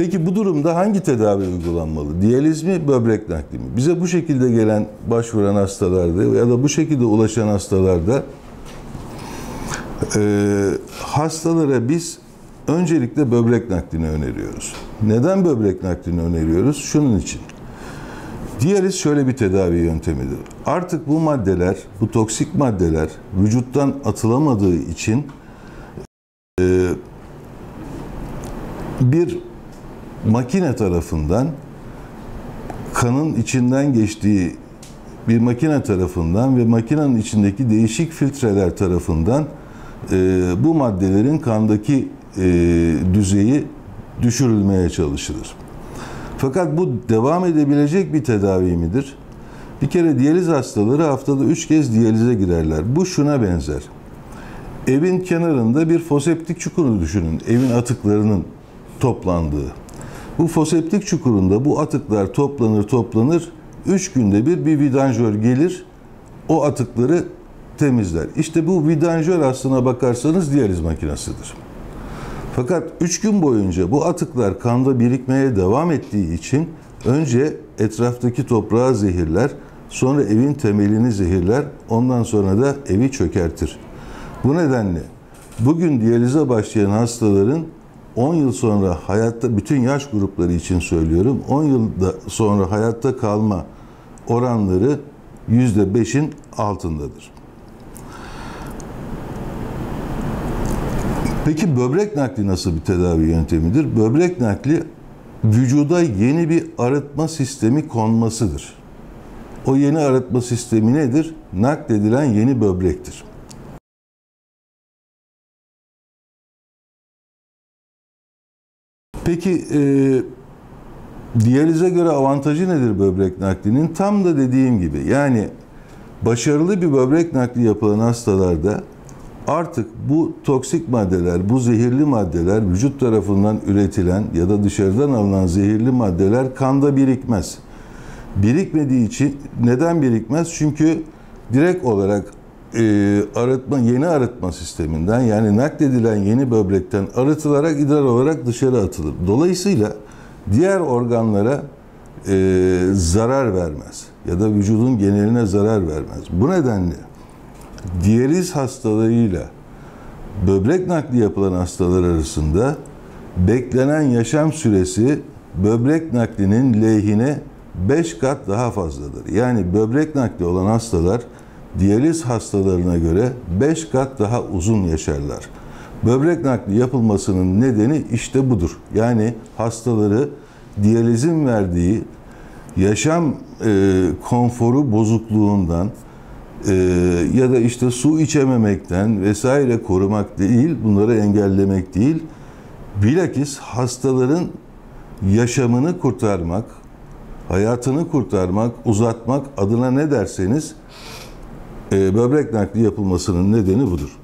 Peki bu durumda hangi tedavi uygulanmalı? Diyaliz mi, böbrek nakli mi? Bize bu şekilde gelen, başvuran hastalarda ya da bu şekilde ulaşan hastalarda e, hastalara biz öncelikle böbrek naklini öneriyoruz. Neden böbrek naklini öneriyoruz? Şunun için. Diyaliz şöyle bir tedavi yöntemidir. Artık bu maddeler, bu toksik maddeler vücuttan atılamadığı için e, bir makine tarafından kanın içinden geçtiği bir makine tarafından ve makinenin içindeki değişik filtreler tarafından e, bu maddelerin kandaki e, düzeyi düşürülmeye çalışılır. Fakat bu devam edebilecek bir tedavi midir? Bir kere diyaliz hastaları haftada üç kez diyalize girerler. Bu şuna benzer. Evin kenarında bir foseptik çukuru düşünün. Evin atıklarının toplandığı. Bu foseptik çukurunda bu atıklar toplanır toplanır. Üç günde bir bir vidanjör gelir. O atıkları temizler. İşte bu vidanjör aslına bakarsanız diyaliz makinesidir. Fakat 3 gün boyunca bu atıklar kanda birikmeye devam ettiği için önce etraftaki toprağı zehirler, sonra evin temelini zehirler, ondan sonra da evi çökertir. Bu nedenle bugün diyalize başlayan hastaların 10 yıl sonra hayatta bütün yaş grupları için söylüyorum 10 yıl sonra hayatta kalma oranları %5'in altındadır. Peki böbrek nakli nasıl bir tedavi yöntemidir? Böbrek nakli vücuda yeni bir arıtma sistemi konmasıdır. O yeni arıtma sistemi nedir? Nakledilen yeni böbrektir. Peki e, diyalize göre avantajı nedir böbrek naklinin? Tam da dediğim gibi yani başarılı bir böbrek nakli yapılan hastalarda artık bu toksik maddeler, bu zehirli maddeler vücut tarafından üretilen ya da dışarıdan alınan zehirli maddeler kanda birikmez. Birikmediği için neden birikmez? Çünkü direkt olarak e, arıtma yeni arıtma sisteminden yani nakledilen yeni böbrekten arıtılarak idrar olarak dışarı atılır. Dolayısıyla diğer organlara e, zarar vermez ya da vücudun geneline zarar vermez. Bu nedenle diyaliz hastalarıyla böbrek nakli yapılan hastalar arasında beklenen yaşam süresi böbrek naklinin lehine 5 kat daha fazladır. Yani böbrek nakli olan hastalar diyaliz hastalarına göre 5 kat daha uzun yaşarlar. Böbrek nakli yapılmasının nedeni işte budur. Yani hastaları diyalizin verdiği yaşam e, konforu bozukluğundan, e, ya da işte su içememekten vesaire korumak değil, bunları engellemek değil, bilakis hastaların yaşamını kurtarmak, hayatını kurtarmak, uzatmak adına ne derseniz ee, böbrek nakli yapılmasının nedeni budur.